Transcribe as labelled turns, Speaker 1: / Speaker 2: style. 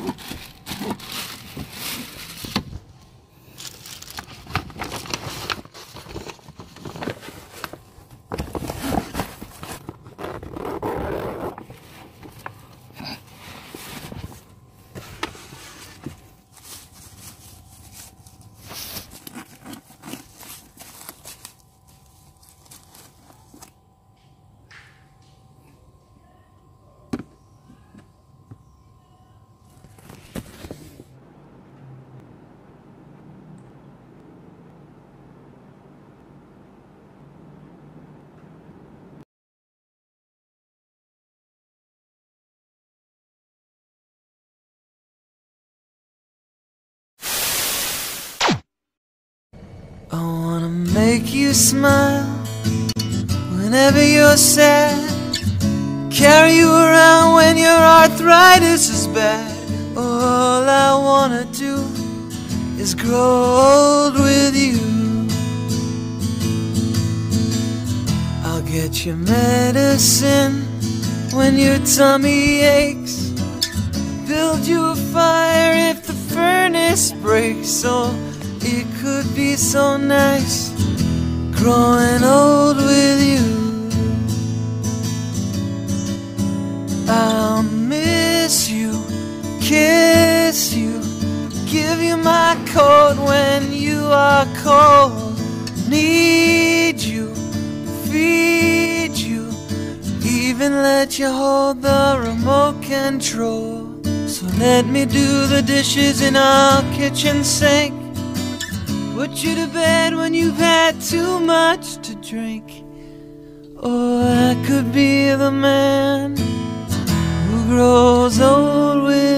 Speaker 1: I wanna make you smile whenever you're sad. Carry you around when your arthritis is bad. All I wanna do is grow old with you. I'll get you medicine when your tummy aches. Build you a fire if the furnace breaks. Oh, it could be so nice growing old with you. I'll miss you, kiss you, give you my coat when you are cold. Need you, feed you, even let you hold the remote control. So let me do the dishes in our kitchen sink. Put you to bed when you've had too much to drink. Or I could be the man who grows old with